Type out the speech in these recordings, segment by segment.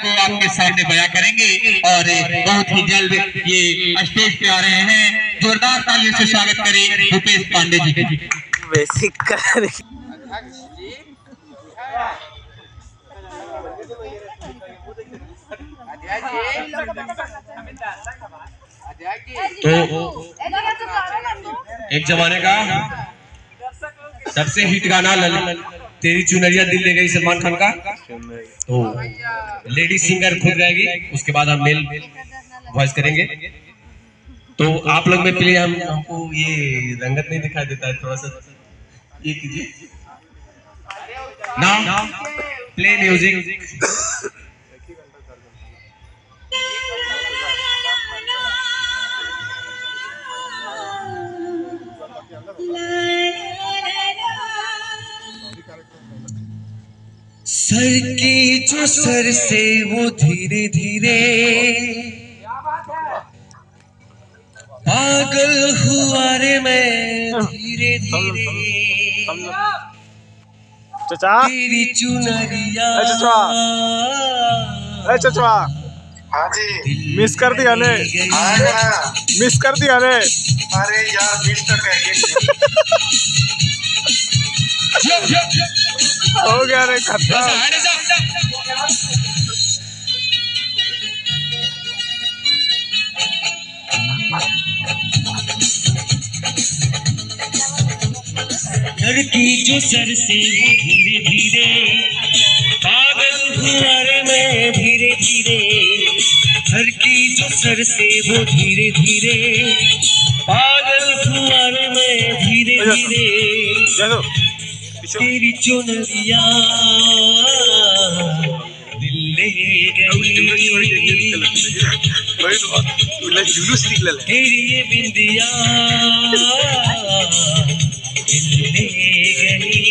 को आपके सामने बया करेंगे और बहुत ही जल्द ये स्टेज पे आ रहे हैं। जोरदार तालियों से स्वागत करें भूपेश पांडे जी तो एक जमाने का सबसे हिट गाना लल तेरी चुनरिया दिल ले गई सलमान खान का तो लेडी सिंगर खुद रहेगी उसके बाद हम मेल वॉइस करेंगे तो आप लोग में प्ले हम हमको ये रंगत नहीं दिखाई देता है थोड़ा सा ये कीजिए नाउ प्ले म्यूज़िक सर की जो सर से वो धीरे धीरे। पागल हुआ रे मैं धीरे धीरे। चचा। तेरी चुनरिया। चचा। चचा। हाँ जी। मिस कर दिया ने। हाँ मिस कर दिया ने। अरे यार मिस तो करिए हो गया रे खत्म। सर की जो सर से वो धीरे धीरे पागल हुआ मैं धीरे धीरे सर की जो सर से वो धीरे धीरे पागल हुआ मैं धीरे धीरे। चलो। तेरी चुनरिया दिल ले गई जुलूस निकल तेरी ये बिंदिया दिल ले गई।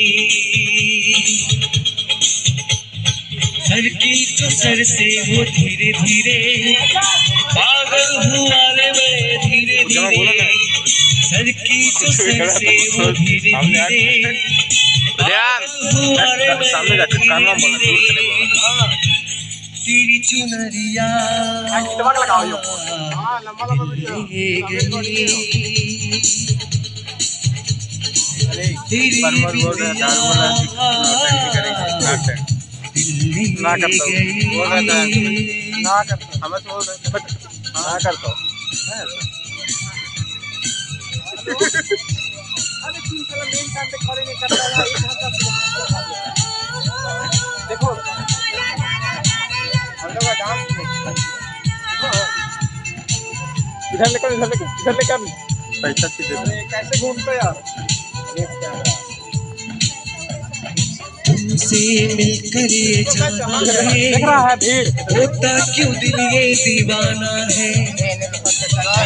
सर की जो सर से वो धीरे धीरे पागल हुआ रे मैं धीरे धीरे। सर की जो सर से वो धीरे धीरे। मैं सामने जाके कानवा बोला, दूर से नहीं बोला। तेरी चुनरिया दिमाग लगाओ यो। ले गई तेरी बरबर बोल रहा है, दारू वाला नाटक। ना करता हूँ बोल रहा था ना करता हमें तो बोल रहे बट ना करता हूँ देखो इधर लेकर इधर लेकर इधर लेकर पैसा कैसे घूमते यार तुमसे मिलकर ये जाना है। क्यों दिल ये दीवाना है?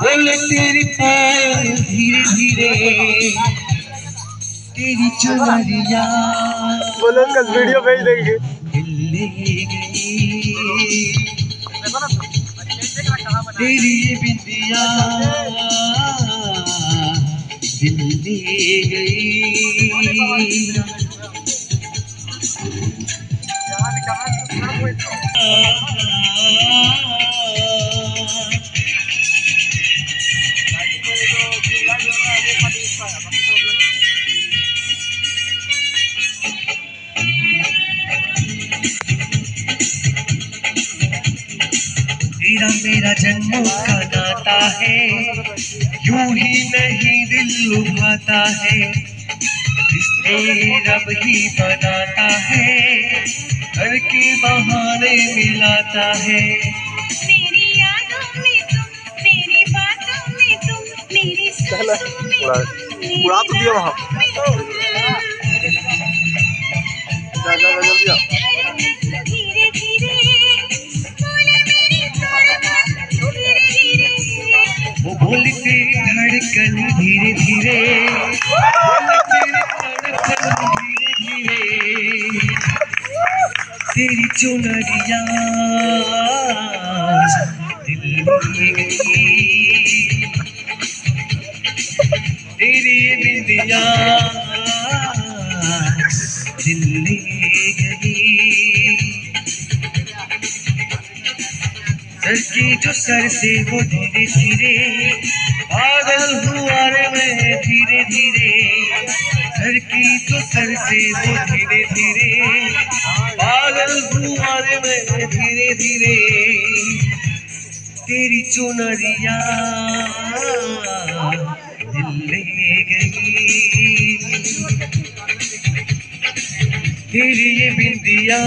बोले तेरी पायल धीरे धीरे। तेरी चुनरिया बोलो कल वीडियो भेज देंगे। तेरी ये बिंदिया दिल ले गई। तेरा मेरा जन्मों का नाता है। यूँ ही नहीं दिल लुभाता है। रिश्ते रब ही बनाता है। घर के बहाने मिलाता है। मेरी यादों में तुम मेरी बातों में तुम मेरी सांसों में तुम मेरी तो दिया वहाँ। जा जा जा जल्दी धीरे धीरे, तेरी चुनरिया दिल तेरी बिंदिया, दिल गई सर की जो सर से वो धीरे धीरे पागल हुआ में धीरे धीरे सर की जो सर से वो धीरे धीरे। पागल हुआ में धीरे धीरे, तेरी चुनरिया दिल ले गई। तेरी ये बिंदिया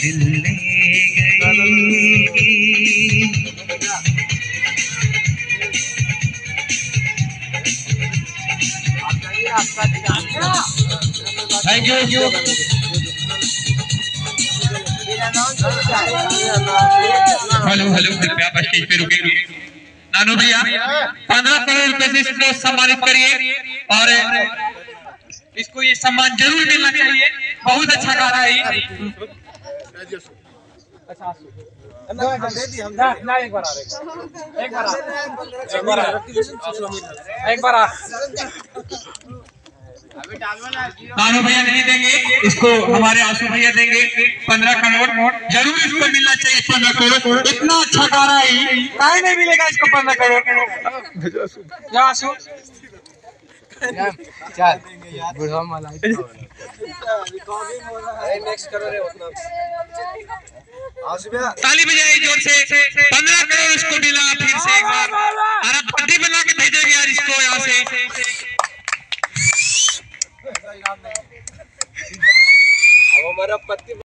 दिल ले गई। Thank you thank you hello hello, कृपया आप स्टेज पे रुकेंगे नानू भैया, पंद्रह करोड़ रुपए से इसको सम्मानित करिए और इसको ये सम्मान ज़रूर मिलना चाहिए। बहुत अच्छा है। ये। नानू भैया नहीं देंगे इसको हमारे आँसू भैया देंगे। पंद्रह करोड़ ज़रूर इसको मिलना चाहिए पंद्रह करोड़। इतना अच्छा गा रहा है नहीं मिलेगा इसको पंद्रह करोड़। जा आँसू ताली बजाइए ज़ोर से। पंद्रह करोड़ इसको मिला फिर से एक बार। अरे पट्टी बना के भेजेंगे यार इसको यहाँ से। हमारा पति